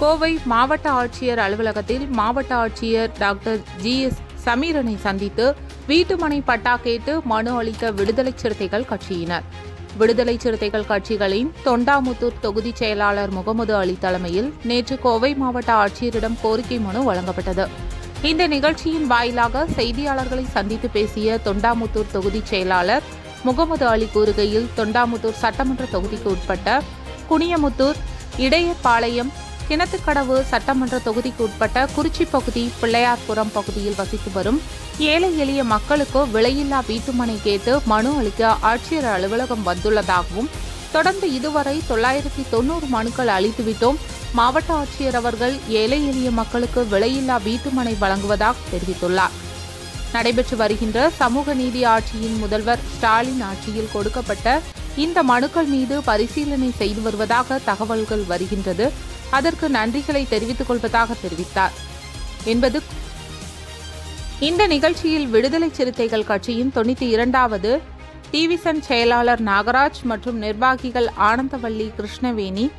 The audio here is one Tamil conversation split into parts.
கோவை மாவட்ட ஆட்சியர் அலுவலகத்தில் மாவட்ட ஆட்சியர் டாக்டர் ஜி எஸ் சமீரனை சந்தித்து வீட்டுமனை பட்டா கேட்டு மனு அளித்த விடுதலை சிறுத்தைகள் கட்சியினர். விடுதலை சிறுத்தைகள் கட்சிகளின் தொண்டாமுத்தூர் தொகுதி செயலாளர் முகமது அலி தலைமையில் நேற்று கோவை மாவட்ட ஆட்சியரிடம் கோரிக்கை மனு வழங்கப்பட்டது. இந்த நிகழ்ச்சியின் வாயிலாக செய்தியாளர்களை சந்தித்து பேசிய தொண்டாமுத்தூர் தொகுதி செயலாளர் முகமது அலி கூறுகையில் தொண்டாமுத்தூர் சட்டமன்ற தொகுதிக்கு உட்பட்ட குனியமுத்தூர் இடையப்பாளையம் கிணத்துக்கடவு சட்டமன்ற தொகுதிக்கு உட்பட்ட குறிச்சி பகுதி பிள்ளையார்புரம் பகுதியில் வசித்து வரும் ஏழை எளிய மக்களுக்கு விலையில்லா வீட்டுமனை கேட்டு மனு அளிக்க ஆட்சியர் அலுவலகம் வந்துள்ளதாகவும் தொடர்ந்து இதுவரை தொள்ளாயிரத்தி தொண்ணூறு மனுக்கள் அளித்துவிட்டோம். மாவட்ட ஆட்சியர் அவர்கள் ஏழை எளிய மக்களுக்கு விலையில்லா வீட்டுமனை வழங்குவதாக தெரிவித்துள்ளார். நடைபெற்று வருகின்ற சமூக நீதி ஆட்சியின் முதல்வர் ஸ்டாலின் ஆட்சியில் கொடுக்கப்பட்ட இந்த மனுக்கள் மீது பரிசீலனை செய்து வருவதாக தகவல்கள் வருகின்றது. அதற்கு நன்றிகளை தெரிவித்துக் கொள்வதாக தெரிவித்தார். என்பது இந்த நிகழ்ச்சியில் விடுதலை சிறுத்தைகள் கட்சியின் தொண்ணூற்றி இரண்டாவது டிவிசன் செயலாளர் நாகராஜ் மற்றும் நிர்வாகிகள் ஆனந்தவள்ளி கிருஷ்ணவேணி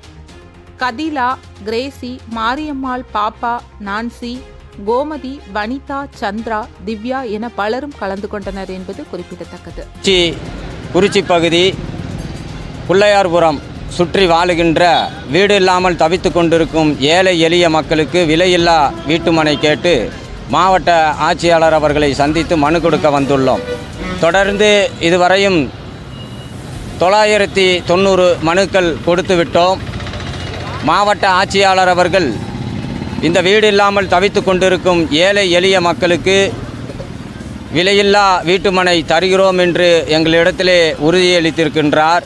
கதிலா கிரேசி மாரியம்மாள் பாப்பா நான்சி கோமதி வனிதா சந்திரா திவ்யா என பலரும் கலந்து கொண்டனர் என்பது குறிப்பிடத்தக்கது. குறிச்சி பகுதி பிள்ளையார்புரம். சுற்றி வாழுகின்ற வீடு இல்லாமல் தவித்து கொண்டிருக்கும் ஏழை எளிய மக்களுக்கு விலையில்லா வீட்டுமனை கேட்டு மாவட்ட ஆட்சியாளர் அவர்களை சந்தித்து மனு கொடுக்க வந்துள்ளோம். தொடர்ந்து இதுவரையும் தொள்ளாயிரத்தி தொண்ணூறு மனுக்கள் கொடுத்து விட்டோம். மாவட்ட ஆட்சியாளர் அவர்கள் இந்த வீடு இல்லாமல் தவித்து கொண்டிருக்கும் ஏழை எளிய மக்களுக்கு விலையில்லா வீட்டுமனை தருகிறோம் என்று எங்களிடத்திலே உறுதியளித்திருக்கின்றார்.